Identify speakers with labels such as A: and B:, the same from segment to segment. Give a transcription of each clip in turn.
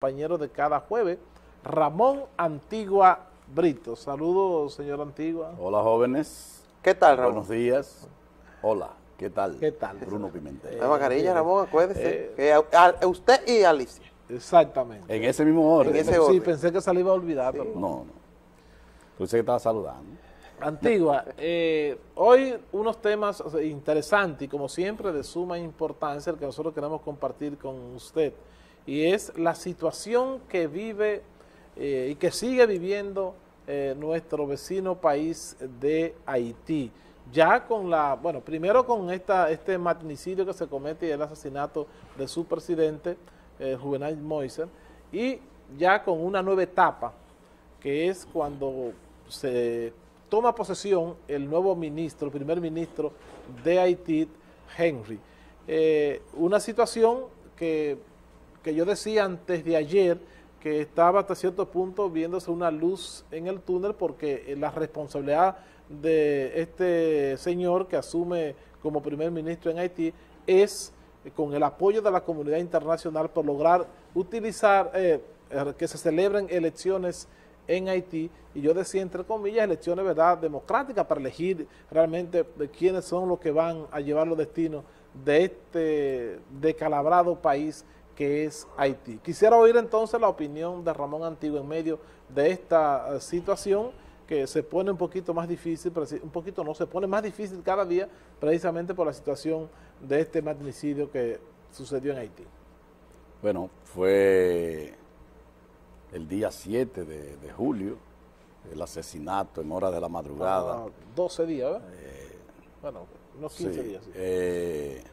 A: compañero de cada jueves, Ramón Antigua Brito. Saludos, señor Antigua.
B: Hola, jóvenes.
C: ¿Qué tal, Ramón?
B: Buenos días. Hola, ¿qué tal?
A: ¿Qué tal?
B: Bruno Pimentel.
C: La mascarilla, Ramón, acuérdese.
A: eh,
C: que a- a- usted y Alicia.
A: Exactamente.
B: En ese mismo orden.
C: En ese
A: sí,
C: orden.
A: pensé que se le iba a olvidar. no.
B: No. Pensé que estaba saludando.
A: Antigua, eh, hoy unos temas interesantes y como siempre de suma importancia el que nosotros queremos compartir con usted y es la situación que vive eh, y que sigue viviendo eh, nuestro vecino país de Haití. Ya con la, bueno, primero con esta, este magnicidio que se comete y el asesinato de su presidente, eh, Juvenal Moïse, y ya con una nueva etapa que es cuando se toma posesión el nuevo ministro, el primer ministro de Haití, Henry. Una situación que, que yo decía antes de ayer, que estaba hasta cierto punto viéndose una luz en el túnel porque eh, la responsabilidad de este señor que asume como primer ministro en Haití es eh, con el apoyo de la comunidad internacional por lograr utilizar, eh, que se celebren elecciones en Haití, y yo decía entre comillas elecciones verdad democráticas para elegir realmente quiénes son los que van a llevar los destinos de este decalabrado país que es Haití. Quisiera oír entonces la opinión de Ramón Antiguo en medio de esta eh, situación que se pone un poquito más difícil, un poquito no, se pone más difícil cada día precisamente por la situación de este magnicidio que sucedió en Haití.
B: Bueno, fue el día 7 de, de julio, el asesinato en horas de la madrugada.
A: Ah, 12 días, ¿verdad? bueno, unos 15
B: Sí,
A: días. sí.
B: eh,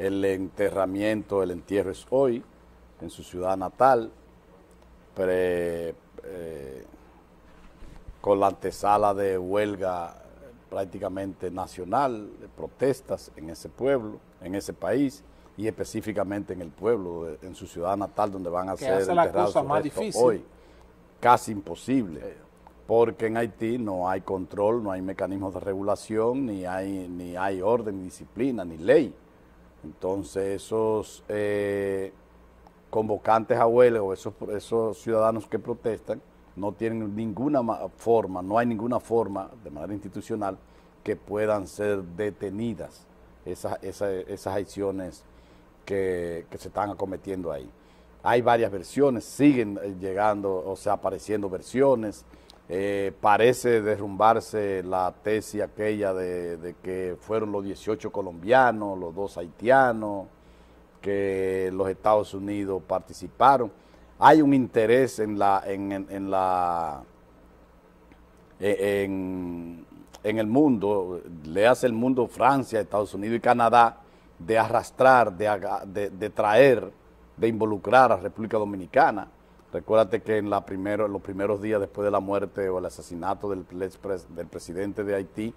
B: el enterramiento, el entierro es hoy, en su ciudad natal, pre- eh, con la antesala de huelga prácticamente nacional, de protestas en ese pueblo, en ese país y específicamente en el pueblo, en su ciudad natal, donde van a
A: Que
B: ser
A: la
B: enterrados
A: cosa más difícil.
B: hoy. Casi imposible porque en Haití no hay control, no hay mecanismos de regulación, ni hay, ni hay orden, ni disciplina, ni ley. Entonces esos eh, convocantes a huelga o esos, esos ciudadanos que protestan no tienen ninguna ma- forma, no hay ninguna forma de manera institucional que puedan ser detenidas esas, esas, esas acciones que, que se están acometiendo ahí. Hay varias versiones, siguen eh, llegando, o sea, apareciendo versiones. Eh, parece derrumbarse la tesis aquella de, que fueron los 18 colombianos, los dos haitianos, que los Estados Unidos participaron. Hay un interés en la, en, en- la, eh, en, en el mundo, le hace el mundo Francia, Estados Unidos y Canadá, de arrastrar, de, de, de traer, de involucrar a República Dominicana. Recuérdate que en, la primero, en los primeros días después de la muerte o el asesinato del, del presidente de Haití,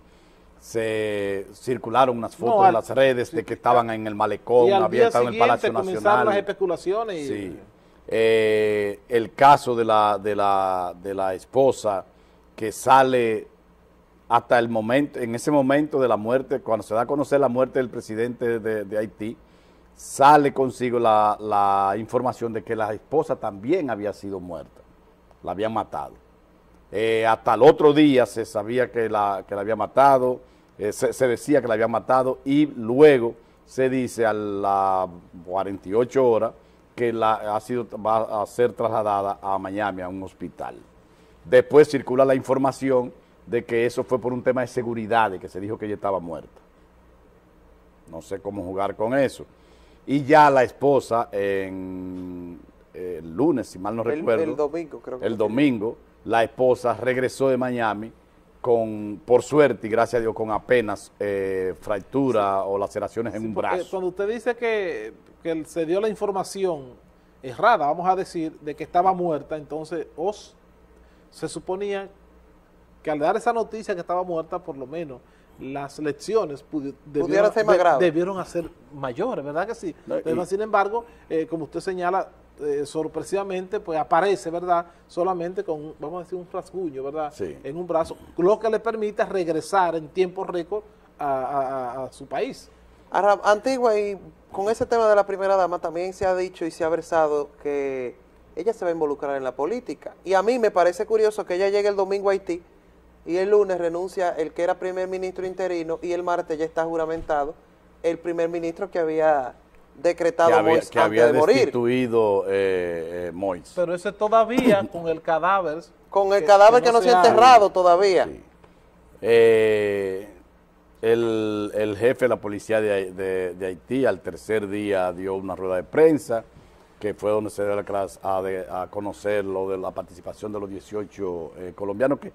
B: se circularon unas fotos
A: al-
B: en las redes de que estaban en el malecón, había estado en el Palacio
A: comenzaron
B: Nacional.
A: las especulaciones y
B: Sí. Eh, el caso de la, de, la, de la esposa que sale hasta el momento, en ese momento de la muerte, cuando se da a conocer la muerte del presidente de, de Haití, sale consigo la, información de que la esposa también había sido muerta, la habían matado. Eh, hasta el otro día se sabía que la, que la había matado, eh, se, se decía que la había matado y luego se dice a las 48 horas que la, ha sido, va a ser trasladada a Miami, a un hospital. Después circula la información de que eso fue por un tema de seguridad, de que se dijo que ella estaba muerta. No sé cómo jugar con eso. Y ya la esposa, en eh, el lunes, si mal no
C: El,
B: recuerdo,
C: el domingo, creo que
B: el domingo, la esposa regresó de Miami con, por suerte y gracias a Dios, con apenas eh, fractura o laceraciones en un brazo.
A: Cuando usted dice que, que se dio la información errada, vamos a decir, de que estaba muerta, entonces os, se suponía que al dar esa noticia que estaba muerta, por lo menos las lecciones pudi- debieron,
C: ser más graves.
A: debieron ser mayores, ¿verdad que sí?
B: No, y-
A: Pero, sin embargo, eh, como usted señala, eh, sorpresivamente, pues aparece, ¿verdad? Solamente con, un- vamos a decir, un rasguño, ¿verdad?
B: Sí.
A: En un brazo, lo que le permite regresar en tiempo récord a- a- a- a su país.
C: Ahora, Antigua, y con ese tema de la primera dama también se ha dicho y se ha versado que ella se va a involucrar en la política. Y a mí me parece curioso que ella llegue el domingo a Haití y el lunes renuncia el que era primer ministro interino y el martes ya está juramentado el primer ministro que había decretado
B: que había,
C: Mois
B: que
C: antes
B: había
C: de morir.
B: destituido eh, eh, Mois.
A: Pero ese todavía con el cadáver.
C: Con el cadáver que, no se ha
A: ha-
C: enterrado todavía.
B: Sí. Eh, el, el jefe de la policía de, de- de Haití al tercer día dio una rueda de prensa, que fue donde se dio la clase a, de- a conocer lo de la participación de los 18 eh, colombianos, que,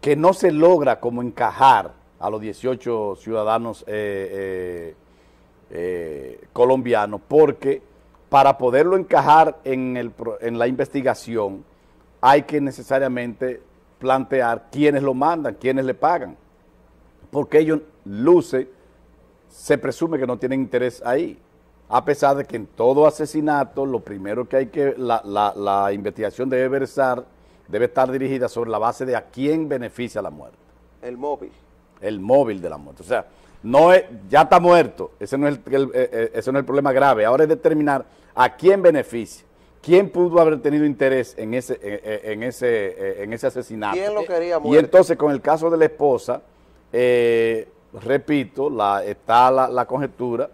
B: que no se logra como encajar a los 18 ciudadanos eh, eh, eh, colombianos, porque para poderlo encajar en, el, en la investigación hay que necesariamente plantear quiénes lo mandan, quiénes le pagan, porque ellos luce, se presume que no tienen interés ahí, a pesar de que en todo asesinato lo primero que hay que, la, la- la investigación debe versar, debe estar dirigida sobre la base de a quién beneficia la muerte
C: El móvil.
B: el móvil de la muerte. O sea, no es, ya está muerto, ese no, es el, el- eh, eh, ese no es el problema grave. Ahora es determinar a quién beneficia, quién pudo haber tenido interés en ese, eh, en ese, en ese asesinato.
C: ¿Quién lo quería
B: Y
C: muerto?
B: entonces con el caso de la esposa, eh, repito, la, está la, la conjetura.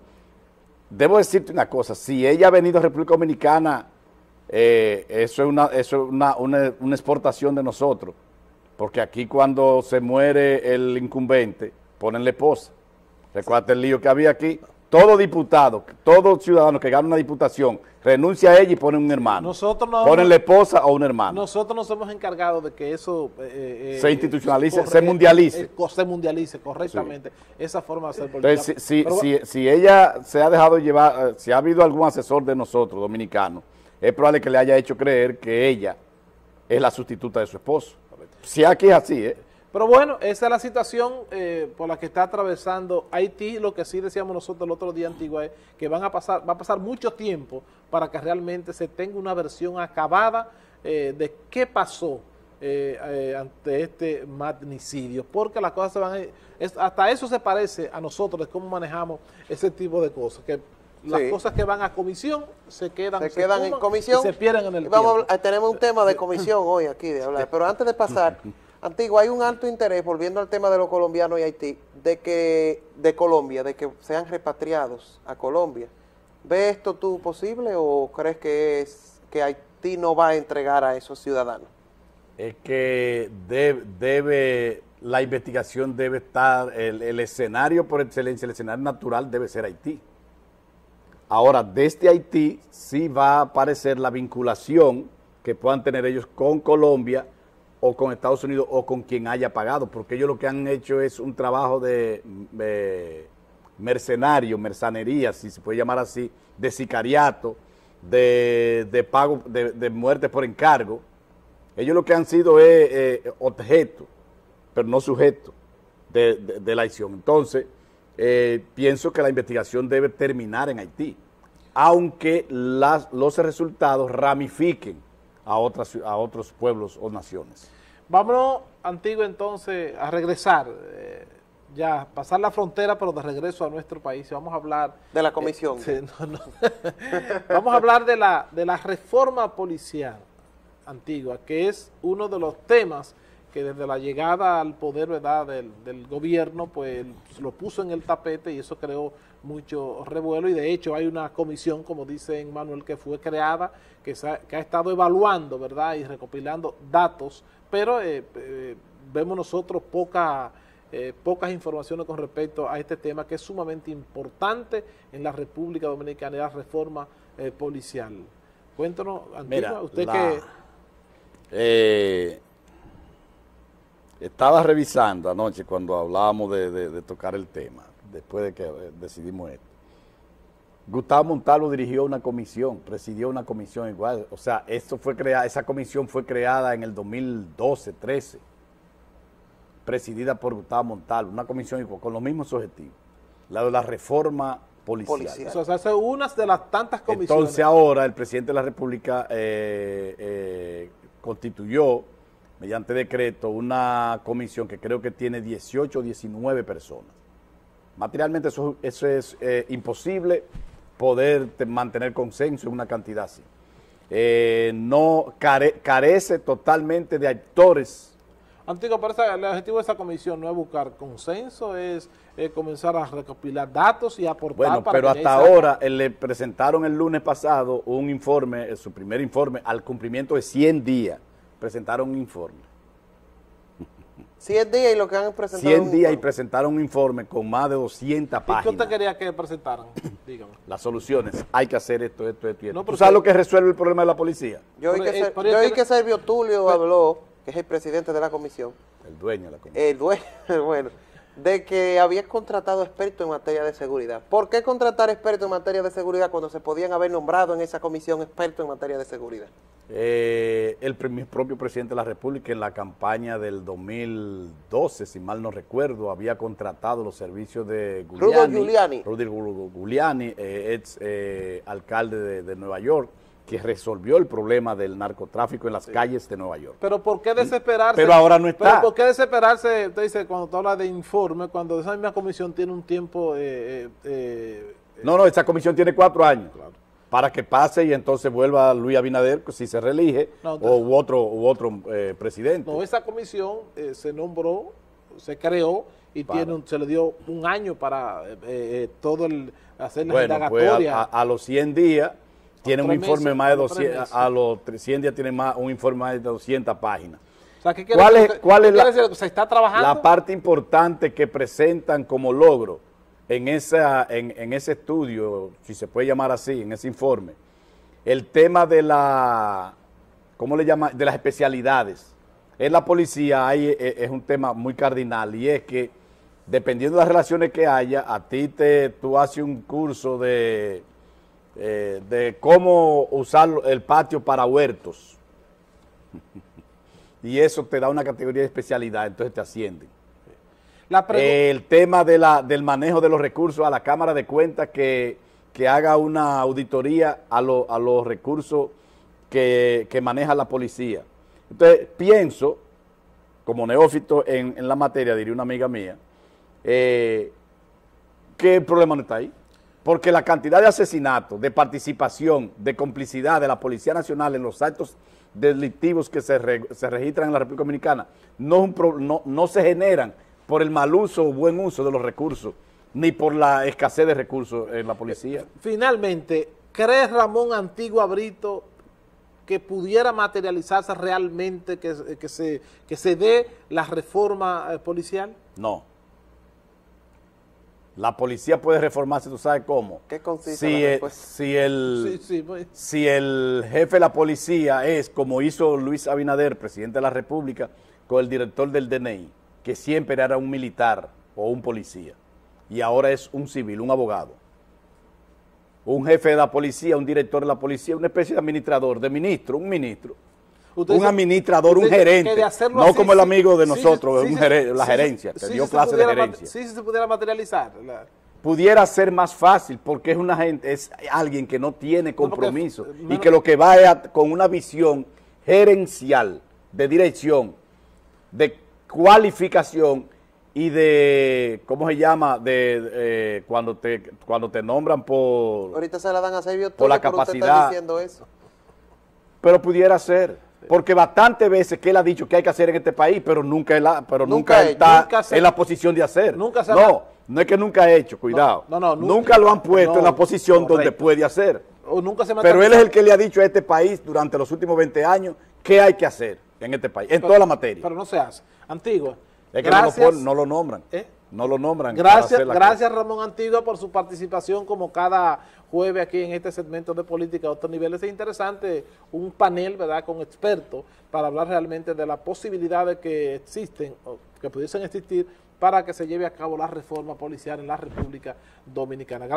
B: Debo decirte una cosa, si ella ha venido a República Dominicana, eh, eso es, una, eso es una, una- una exportación de nosotros, porque aquí cuando se muere el incumbente, ponen la esposa. Recuerda el lío que había aquí. Todo diputado, todo ciudadano que gana una diputación, renuncia a ella y pone un hermano.
A: Nosotros no-
B: Ponen la esposa o un hermano.
A: Nosotros nos hemos encargado de que eso eh, eh,
B: Se institucionalice,
A: corre-
B: se mundialice.
A: eh, se mundialice correctamente esa forma de hacer política.
B: Entonces, si, si,
A: Pero
B: si, si ella se ha dejado llevar, eh, si ha habido algún asesor de nosotros, dominicanos, es probable que le haya hecho creer que ella es la sustituta de su esposo. Si aquí es así, ¿eh?
A: Pero bueno, esa es la situación eh, por la que está atravesando Haití. Lo que sí decíamos nosotros el otro día, Antigua, es que van a pasar, va a pasar mucho tiempo para que realmente se tenga una versión acabada eh, de qué pasó eh, ante este magnicidio. Porque las cosas se van a... hasta eso se parece a nosotros de cómo manejamos ese tipo de cosas. Que las
C: Sí.
A: cosas que van a comisión se quedan,
C: se quedan en
A: fuman
C: comisión.
A: y se pierden en el
C: vamos a tenemos un tema de comisión hoy aquí de hablar. Pero antes de pasar, Antigua, hay un alto interés, volviendo al tema de los colombianos y Haití, de que de Colombia, de que sean repatriados a Colombia. ¿Ve esto tú posible o crees que es que Haití no va a entregar a esos ciudadanos?
B: Es que debe, debe- la investigación debe estar, el, el escenario por excelencia, el escenario natural debe ser Haití. Ahora, desde Haití sí va a aparecer la vinculación que puedan tener ellos con Colombia o con Estados Unidos o con quien haya pagado, porque ellos lo que han hecho es un trabajo de, mercenario, mercanería, si se puede llamar así, de sicariato, de, pago, de, muerte por encargo. Ellos lo que han sido es eh, objeto, pero no sujeto de- de la acción. Entonces, eh, pienso que la investigación debe terminar en Haití, aunque las- los resultados ramifiquen a, otras, a otros pueblos o naciones.
A: Vámonos, Antigua, entonces, a regresar, eh, ya pasar la frontera, pero de regreso a nuestro país. Y Vamos a hablar...
C: De la comisión.
A: eh, sí, no, no. Vamos a hablar de la, de la reforma policial antigua, que es uno de los temas que desde la llegada al poder ¿verdad? Del, del gobierno, pues lo puso en el tapete y eso creó mucho revuelo y de hecho hay una comisión, como dice Manuel, que fue creada, que, se ha, que ha estado evaluando ¿verdad? y recopilando datos, pero eh, eh, vemos nosotros poca, eh, pocas informaciones con respecto a este tema que es sumamente importante en la República Dominicana y la reforma eh, policial. Cuéntanos, Antigua,
B: Mira,
A: usted
B: la-
A: que...
B: Estaba revisando anoche cuando hablábamos de, de- de tocar el tema, después de que eh, decidimos esto. Gustavo Montalvo dirigió una comisión, presidió una comisión igual. O sea, esto fue crea- esa comisión fue creada en el 2012, 13, presidida por Gustavo Montalvo, una comisión igual, con los mismos objetivos, la de la reforma policial.
C: Policial.
A: O sea, hace unas de las tantas comisiones.
B: Entonces ahora el presidente de la República eh, eh, constituyó mediante decreto una comisión que creo que tiene 18 o 19 personas. Materialmente eso, eso es eh, imposible poder te- mantener consenso en una cantidad así. eh, no care- carece totalmente de actores.
A: Antigua, pero el objetivo de esa comisión no es buscar consenso, es eh, comenzar a recopilar datos y aportar
B: Bueno,
A: para
B: pero
A: que
B: hasta ahora eh, le presentaron el lunes pasado un informe, su primer informe, al cumplimiento de 100 días. Presentaron un informe.
C: 100 días y lo que han presentado.
B: 100
C: un
B: días y presentaron un informe con más de 200
A: ¿Y qué usted
B: páginas.
A: quería que presentaran? Dígame.
B: Las soluciones. Hay que hacer esto, esto, esto y esto.
A: No,
B: ¿Tú sabes lo que resuelve el problema de la policía?
C: Yo oí que,
A: eh,
C: Ser- yo oí
A: que-
C: que Servio Tulio habló, que es el presidente de la comisión,
B: El dueño de la comisión.
C: el dueño, bueno, de que había contratado expertos en materia de seguridad. ¿Por qué contratar expertos en materia de seguridad cuando se podían haber nombrado en esa comisión expertos en materia de seguridad?
B: Eh, el propio presidente de la República en la campaña del 2012, si mal no recuerdo, había contratado los servicios de
C: Giuliani.
B: Rudy Gu- Giuliani, eh, ex eh, alcalde de, de Nueva York, que resolvió el problema del narcotráfico en las calles de Nueva York.
A: Pero ¿por qué desesperarse?
B: Pero ahora no está.
A: Pero ¿por qué desesperarse? Usted dice, cuando tú hablas de informe, cuando esa misma comisión tiene un tiempo... Eh, eh, eh,
B: No, no, esa comisión tiene cuatro años.
A: Claro.
B: Para que pase y entonces vuelva Luis Abinader, si se reelige,
A: No, entonces-
B: o u otro, u otro eh, presidente.
A: no, esa comisión eh, se nombró, se creó y
B: Para.
A: tiene un- se le dio un año para todo el hacer las
B: Bueno, pues a- a los 100 días tiene un informe
A: meses,
B: más de
A: a los tres
B: 200,
A: meses.
B: a los 100 días tiene más, un informe más de 200 páginas.
A: O sea, ¿qué quiere
B: ¿Cuál es- cuál
A: ¿Qué
B: es la-
A: quiere decir? ¿Se está trabajando?
B: La parte importante que presentan como logro en, esa, en, en ese estudio, si se puede llamar así, en ese informe, el tema de la, ¿cómo le llama? De las especialidades. En la policía hay, eh, es un tema muy cardinal y es que dependiendo de las relaciones que haya, a ti te, tú haces un curso de, eh, de cómo usar el patio para huertos. y eso te da una categoría de especialidad, entonces te ascienden.
A: La
B: El tema de la, del manejo de los recursos a la Cámara de Cuentas que, que haga una auditoría a, lo- a los recursos que, que maneja la policía. Entonces, pienso, como neófito en, en la materia, diría una amiga mía, eh, que el problema no está ahí. Porque la cantidad de asesinatos, de participación, de complicidad de la Policía Nacional en los actos delictivos que se, re- se registran en la República Dominicana no, no, no se generan por el mal uso o buen uso de los recursos, ni por la escasez de recursos en la policía.
A: Finalmente, ¿cree Ramón Antigua Brito que pudiera materializarse realmente, que, que se, que se dé la reforma eh, policial?
B: No. La policía puede reformarse, ¿tú sabes cómo?
C: ¿Qué consiste
B: si,
C: la respuesta?
B: si el,
A: Sí, sí, muy-
B: si el jefe de la policía es como hizo Luis Abinader, presidente de la República, con el director del DNI, que siempre era un militar o un policía, y ahora es un civil, un abogado. Un jefe de la policía, un director de la policía, una especie de administrador, de ministro, un ministro.
A: Usted
B: un
A: dice-
B: administrador, un gerente, no
A: así,
B: como el amigo de nosotros,
A: sí,
B: un
A: sí,
B: gere- la gerencia,
A: sí,
B: que
A: sí,
B: dio
A: se
B: clase de
A: pudiera
B: gerencia.
A: Sí, sí, se pudiera materializar. la-
B: pudiera ser más fácil porque es una gente, es alguien que no tiene compromiso y
A: menos-
B: que lo que va es a- con una visión gerencial, de dirección, de cualificación y de, ¿cómo se llama? De eh, cuando te cuando te nombran por...
C: Ahorita se la dan a Servio
B: Por la
C: pero usted está
B: capacidad.
C: diciendo eso.
B: Pero pudiera ser. Porque bastantes veces que él ha dicho que hay que hacer en este país, pero nunca él, ha- pero
C: Nunca
B: está
A: nunca se-
B: en la posición de hacer.
A: Nunca se ha-
B: no, no es que nunca ha hecho, cuidado.
A: No, no,
B: nunca,
A: nunca-
B: lo han puesto
A: no,
B: en la posición donde puede hacer.
A: O nunca se
B: Pero él es el que le ha dicho a este país durante los últimos 20 años qué hay que hacer en este país, en toda la materia.
A: Pero no se hace. Antigua.
B: es que no lo, no lo nombran.
A: ¿Eh?
B: No lo nombran.
A: Gracias, gracias Ramón Antigua por su participación como cada jueves aquí en este segmento de política a otros niveles. Es interesante un panel, ¿verdad?, con expertos para hablar realmente de las posibilidades que existen o que pudiesen existir para que se lleve a cabo la reforma policial en la República Dominicana. Gracias.